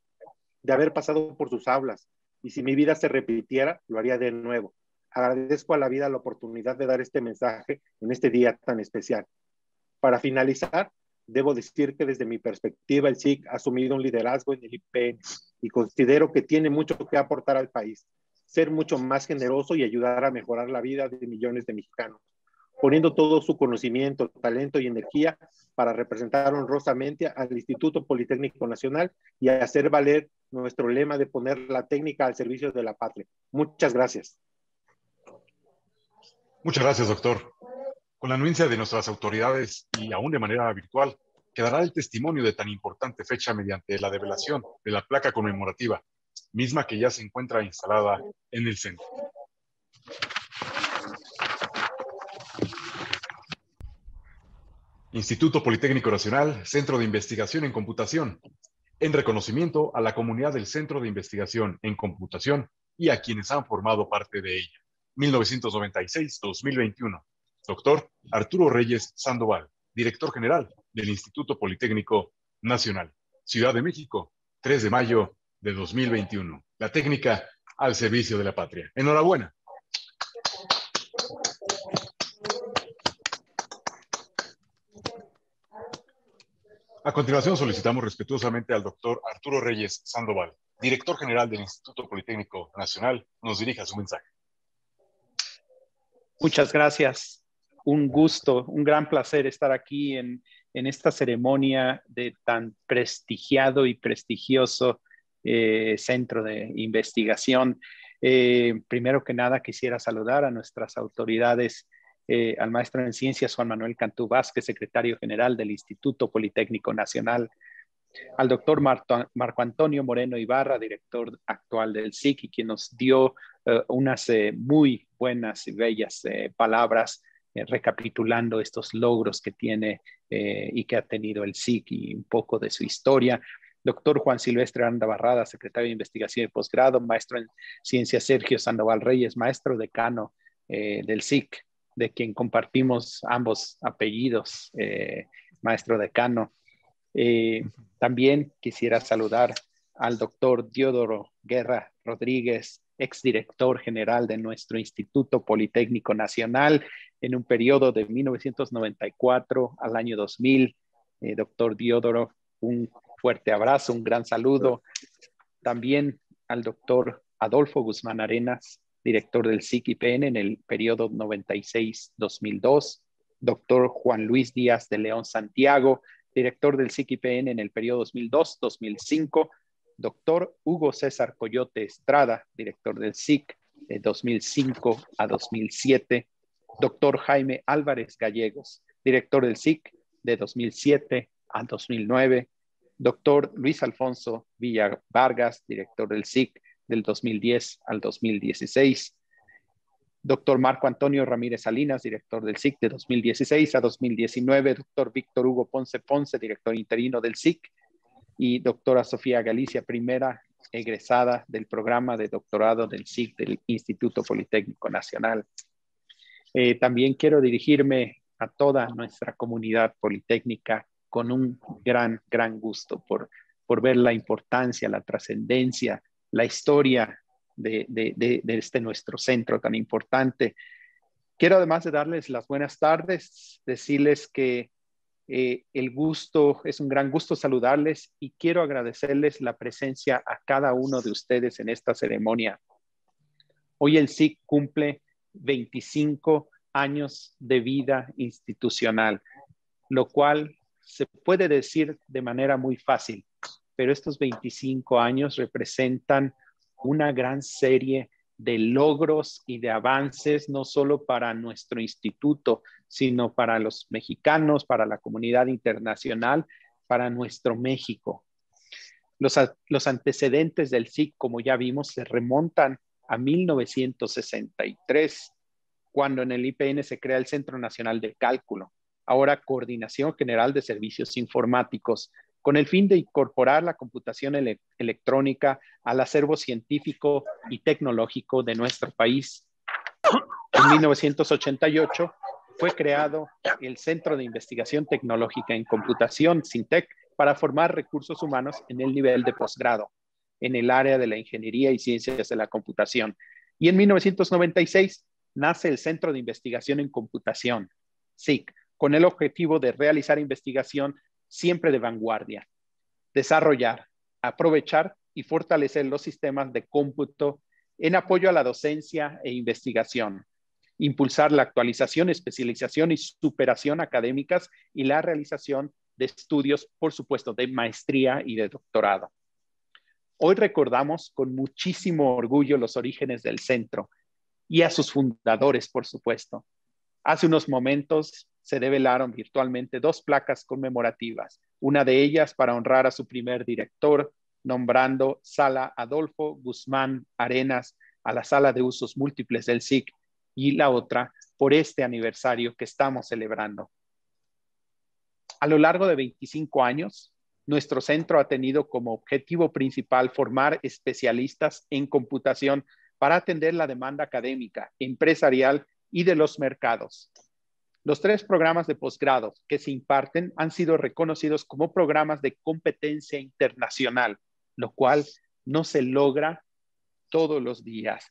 de haber pasado por sus aulas. Y si mi vida se repitiera, lo haría de nuevo. Agradezco a la vida la oportunidad de dar este mensaje en este día tan especial. Para finalizar, debo decir que desde mi perspectiva el SIC ha asumido un liderazgo en el IPN y considero que tiene mucho que aportar al país, ser mucho más generoso y ayudar a mejorar la vida de millones de mexicanos, poniendo todo su conocimiento, talento y energía para representar honrosamente al Instituto Politécnico Nacional y hacer valer nuestro lema de poner la técnica al servicio de la patria. Muchas gracias. Muchas gracias, doctor. Con la anuencia de nuestras autoridades y aún de manera virtual, quedará el testimonio de tan importante fecha mediante la develación de la placa conmemorativa, misma que ya se encuentra instalada en el centro. Instituto Politécnico Nacional, Centro de Investigación en Computación, en reconocimiento a la comunidad del Centro de Investigación en Computación y a quienes han formado parte de ella. 1996-2021. Doctor Arturo Reyes Sandoval, director general del Instituto Politécnico Nacional. Ciudad de México, 3 de mayo de 2021. La técnica al servicio de la patria. Enhorabuena. A continuación solicitamos respetuosamente al doctor Arturo Reyes Sandoval, director general del Instituto Politécnico Nacional, nos dirija su mensaje. Muchas gracias. Un gusto, un gran placer estar aquí en, esta ceremonia de tan prestigiado y prestigioso eh, centro de investigación. Eh, primero que nada, quisiera saludar a nuestras autoridades, eh, al maestro en ciencias Juan Manuel Cantú Vázquez, secretario general del Instituto Politécnico Nacional, al doctor Marco Antonio Moreno Ibarra, director actual del SIC, y quien nos dio unas muy buenas y bellas eh, palabras eh, recapitulando estos logros que tiene eh, y que ha tenido el SIC y un poco de su historia. Doctor Juan Silvestre Anda Barrada, secretario de Investigación y Posgrado, maestro en Ciencias Sergio Sandoval Reyes, maestro decano del SIC, de quien compartimos ambos apellidos, maestro decano. También quisiera saludar al doctor Diodoro Guerra Rodríguez, exdirector general de nuestro Instituto Politécnico Nacional en un periodo de 1994 al año 2000. Eh, doctor Diodoro, un fuerte abrazo, un gran saludo. También al doctor Adolfo Guzmán Arenas, director del SIC-IPN en el periodo 96-2002. Doctor Juan Luis Díaz de León Santiago, director del SIC-IPN en el periodo 2002-2005 doctor Hugo César Coyote Estrada, director del SIC de 2005 a 2007, doctor Jaime Álvarez Gallegos, director del SIC de 2007 a 2009, doctor Luis Alfonso Villa Vargas, director del SIC del 2010 al 2016, doctor Marco Antonio Ramírez Salinas, director del SIC de 2016 a 2019, doctor Víctor Hugo Ponce Ponce, director interino del SIC y doctora Sofía Galicia, primera egresada del programa de doctorado del SIC del Instituto Politécnico Nacional. Eh, también quiero dirigirme a toda nuestra comunidad politécnica con un gran, gran gusto por, por ver la importancia, la trascendencia, la historia de, este nuestro centro tan importante. Quiero además de darles las buenas tardes, decirles que eh, el gusto, es un gran gusto saludarles y quiero agradecerles la presencia a cada uno de ustedes en esta ceremonia. Hoy el SIC cumple 25 años de vida institucional, lo cual se puede decir de manera muy fácil, pero estos 25 años representan una gran serie de logros y de avances, no solo para nuestro instituto, sino para los mexicanos, para la comunidad internacional, para nuestro México. Los, los antecedentes del SIC, como ya vimos, se remontan a 1963, cuando en el IPN se crea el Centro Nacional de Cálculo, ahora Coordinación General de Servicios Informáticos, con el fin de incorporar la computación electrónica al acervo científico y tecnológico de nuestro país. En 1988 fue creado el Centro de Investigación Tecnológica en Computación, SINTEC, para formar recursos humanos en el nivel de posgrado, en el área de la ingeniería y ciencias de la computación. Y en 1996 nace el Centro de Investigación en Computación, SIC, con el objetivo de realizar investigación siempre de vanguardia, desarrollar, aprovechar y fortalecer los sistemas de cómputo en apoyo a la docencia e investigación, impulsar la actualización, especialización y superación académicas y la realización de estudios, por supuesto, de maestría y de doctorado. Hoy recordamos con muchísimo orgullo los orígenes del centro y a sus fundadores, por supuesto. Hace unos momentos se develaron virtualmente dos placas conmemorativas, una de ellas para honrar a su primer director, nombrando Sala Adolfo Guzmán Arenas a la sala de usos múltiples del SIC y la otra por este aniversario que estamos celebrando. A lo largo de 25 años, nuestro centro ha tenido como objetivo principal formar especialistas en computación para atender la demanda académica, empresarial y de los mercados. Los tres programas de posgrado que se imparten han sido reconocidos como programas de competencia internacional, lo cual no se logra todos los días.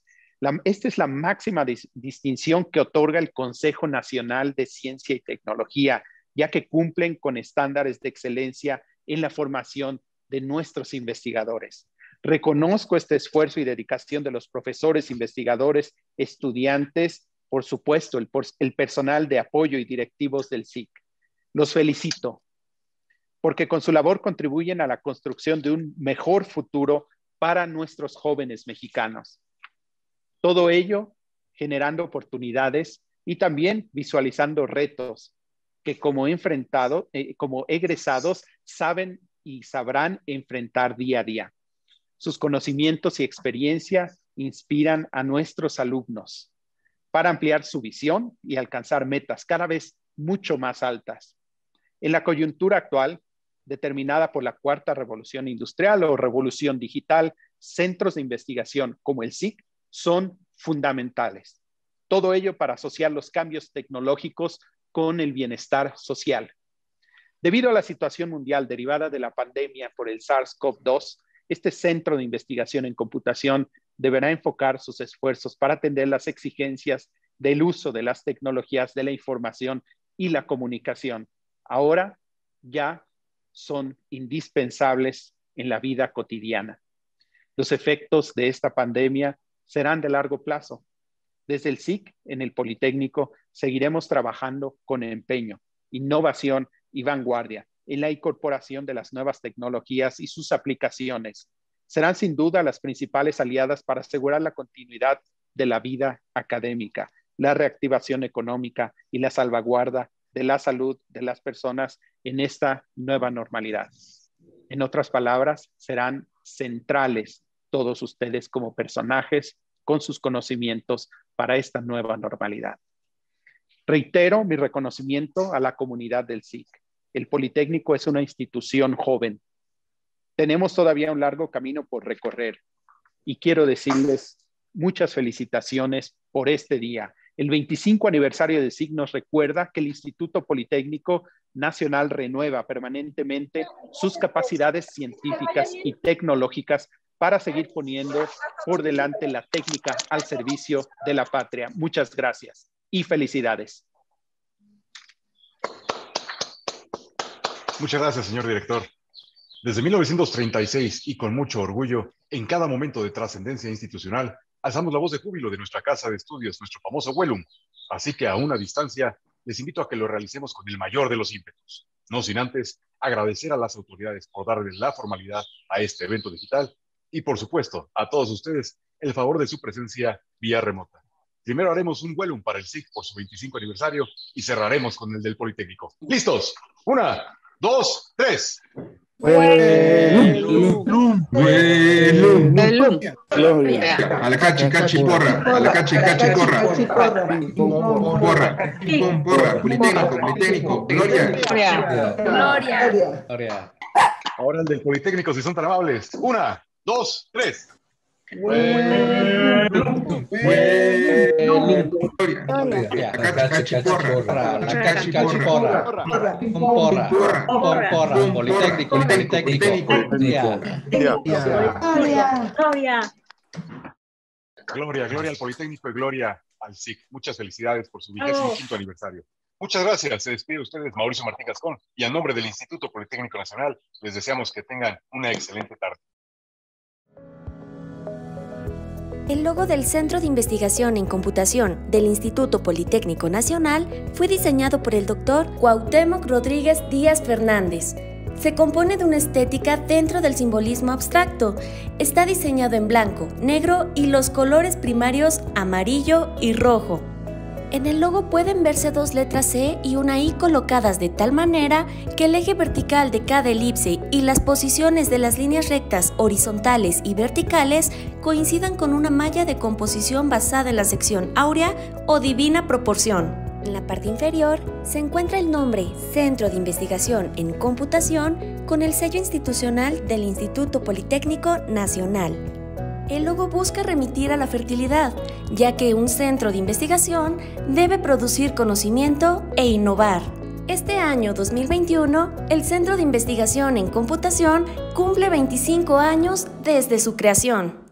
esta es la máxima distinción que otorga el Consejo Nacional de Ciencia y Tecnología, ya que cumplen con estándares de excelencia en la formación de nuestros investigadores. Reconozco este esfuerzo y dedicación de los profesores, investigadores, estudiantes por supuesto, el, personal de apoyo y directivos del SIC. Los felicito porque con su labor contribuyen a la construcción de un mejor futuro para nuestros jóvenes mexicanos. Todo ello generando oportunidades y también visualizando retos que como enfrentado, eh, como egresados saben y sabrán enfrentar día a día. Sus conocimientos y experiencias inspiran a nuestros alumnos para ampliar su visión y alcanzar metas cada vez mucho más altas. En la coyuntura actual, determinada por la cuarta revolución industrial o revolución digital, centros de investigación como el SIC son fundamentales. Todo ello para asociar los cambios tecnológicos con el bienestar social. Debido a la situación mundial derivada de la pandemia por el SARS-CoV-2, este centro de investigación en computación deberá enfocar sus esfuerzos para atender las exigencias del uso de las tecnologías de la información y la comunicación. Ahora ya son indispensables en la vida cotidiana. Los efectos de esta pandemia serán de largo plazo. Desde el SIC, en el Politécnico, seguiremos trabajando con empeño, innovación y vanguardia en la incorporación de las nuevas tecnologías y sus aplicaciones serán sin duda las principales aliadas para asegurar la continuidad de la vida académica, la reactivación económica y la salvaguarda de la salud de las personas en esta nueva normalidad. En otras palabras, serán centrales todos ustedes como personajes con sus conocimientos para esta nueva normalidad. Reitero mi reconocimiento a la comunidad del SIC. El Politécnico es una institución joven tenemos todavía un largo camino por recorrer y quiero decirles muchas felicitaciones por este día. El 25 aniversario de Signos recuerda que el Instituto Politécnico Nacional renueva permanentemente sus capacidades científicas y tecnológicas para seguir poniendo por delante la técnica al servicio de la patria. Muchas gracias y felicidades. Muchas gracias, señor director. Desde 1936 y con mucho orgullo, en cada momento de trascendencia institucional, alzamos la voz de júbilo de nuestra casa de estudios, nuestro famoso Wellum. Así que a una distancia, les invito a que lo realicemos con el mayor de los ímpetus. No sin antes agradecer a las autoridades por darles la formalidad a este evento digital y, por supuesto, a todos ustedes el favor de su presencia vía remota. Primero haremos un vuelo para el SIC por su 25 aniversario y cerraremos con el del Politécnico. ¿Listos? Una, dos, tres. A la cachi, cachi, porra. A la cachi, cachi, porra. Porra. Porra. Politécnico, Politécnico. Gloria. Gloria. Gloria. Ahora el del Politécnico, si son tan amables. Una, dos, tres. La cachi, porra. La porra. Porra. Porra. Porra. Politécnico, Politécnico. Gloria. Gloria. Gloria, gloria al Politécnico y gloria al SIC. Muchas felicidades por su vigésimo quinto aniversario. Muchas gracias. Se despide ustedes Mauricio Martín Gascón y a nombre del Instituto Politécnico Nacional les deseamos que tengan una excelente tarde. El logo del Centro de Investigación en Computación del Instituto Politécnico Nacional fue diseñado por el doctor Cuauhtémoc Rodríguez Díaz Fernández. Se compone de una estética dentro del simbolismo abstracto. Está diseñado en blanco, negro y los colores primarios amarillo y rojo. En el logo pueden verse dos letras C y una I colocadas de tal manera que el eje vertical de cada elipse y las posiciones de las líneas rectas horizontales y verticales coincidan con una malla de composición basada en la sección áurea o divina proporción. En la parte inferior se encuentra el nombre Centro de Investigación en Computación con el sello institucional del Instituto Politécnico Nacional. El logo busca remitir a la fertilidad, ya que un centro de investigación debe producir conocimiento e innovar. Este año 2021, el Centro de Investigación en Computación cumple 25 años desde su creación.